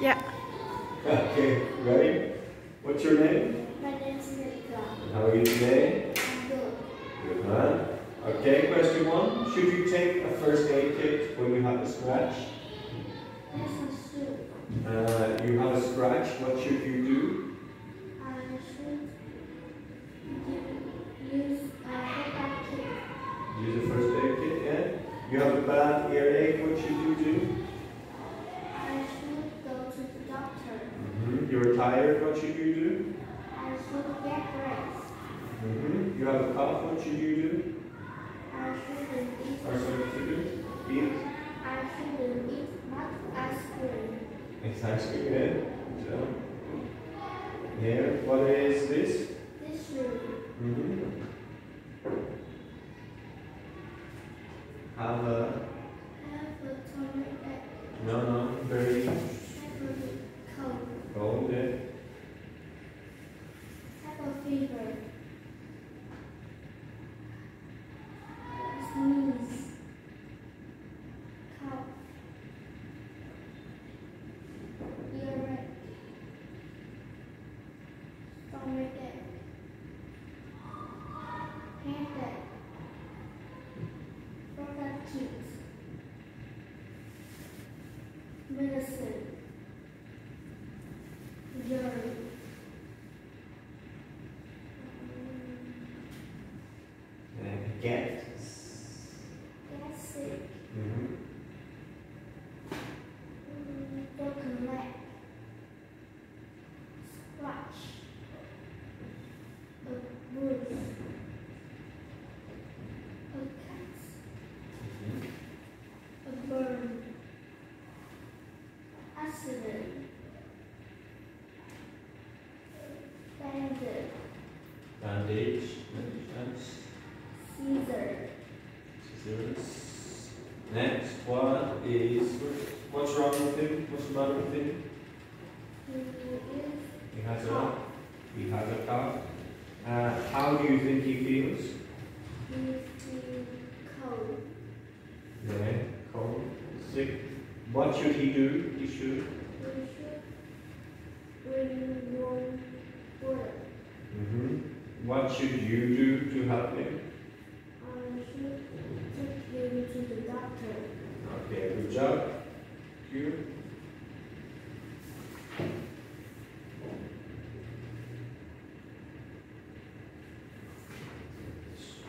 Yeah. Okay, ready? What's your name? My name is Nika. How are you today? I'm good. Good man. Okay, question one. Should you take a first aid kit when you have a scratch? Yes, I should. Uh, you have a scratch, what should you do? I should u- use a headback kit. Use a first aid kit, yeah? You have a bad earache, what should you do? I should go to the doctor. Hmm You're tired, what should you do? I should get rest. hmm You have a cough, what should you do? I shouldn't eat. Or should you do? Eat I shouldn't eat much ice cream. Exactly, yeah. Good job. Here, what is this? This room. Mm-hmm. Have a, Have a tummy ache. no, no, very Have a cold. cold, yeah. Have a fever. Sneeze. Cough. Earache. Product kids. Medicine. Urine. Get. Get sick. Mm-hmm. Mm. Scratch. A bruise. A burn. Accident. Bandit. Bandage, bandage, Caesar. scissors. Next one is, what's wrong with him? What's the matter with him? He He has a, he has a cough. Uh, how do you think he feels? cold. Yeah, cold, sick. What should he do? He should. Bring warm water. Mm-hmm. What should you do to help him? I should take him to the doctor. Okay, good job.